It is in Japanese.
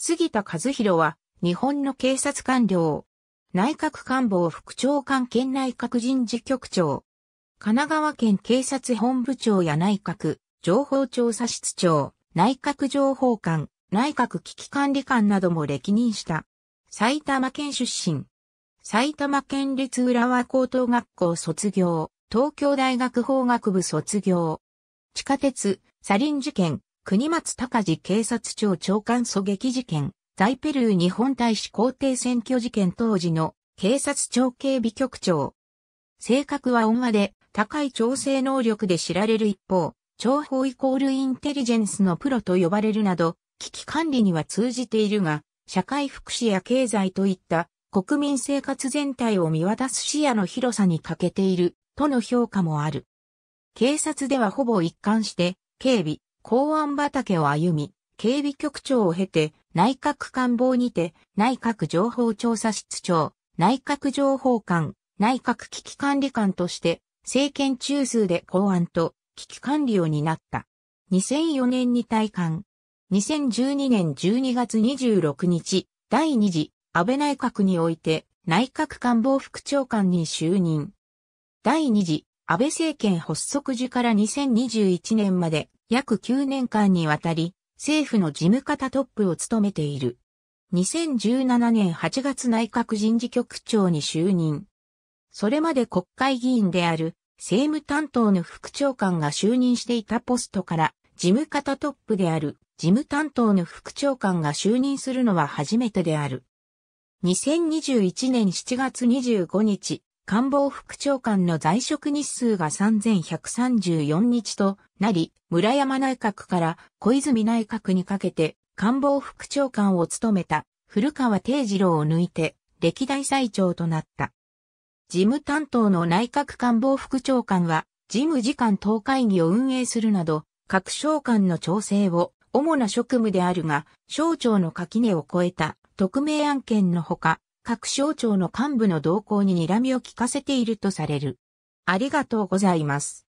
杉田和弘は、日本の警察官僚。内閣官房副長官兼内閣人事局長。神奈川県警察本部長や内閣情報調査室長、内閣情報官、内閣危機管理官なども歴任した。埼玉県出身。埼玉県立浦和高等学校卒業、東京大学法学部卒業。地下鉄、サリン事件、国松隆治警察庁長官狙撃事件、在ペルー日本大使公邸選挙事件当時の警察庁警備局長。性格は温和で、高い調整能力で知られる一方、情報イコールインテリジェンスのプロと呼ばれるなど、危機管理には通じているが、社会福祉や経済といった国民生活全体を見渡す視野の広さに欠けているとの評価もある。警察ではほぼ一貫して警備、公安畑を歩み、警備局長を経て内閣官房にて内閣情報調査室長、内閣情報官、内閣危機管理官として政権中枢で公安と危機管理を担った。2004年に退官。2012年12月26日、第2次安倍内閣において内閣官房副長官に就任。第2次安倍政権発足時から2021年まで約9年間にわたり政府の事務方トップを務めている。2017年8月内閣人事局長に就任。それまで国会議員である政務担当の副長官が就任していたポストから事務方トップである事務担当の副長官が就任するのは初めてである。2021年7月25日、官房副長官の在職日数が3134日となり、村山内閣から小泉内閣にかけて官房副長官を務めた古川定次郎を抜いて歴代最長となった。事務担当の内閣官房副長官は、事務次官等会議を運営するなど、各省間の調整を主な職務であるが、省庁の垣根を超えた匿名案件のほか、各省庁の幹部の動向に睨みを聞かせているとされる。ありがとうございます。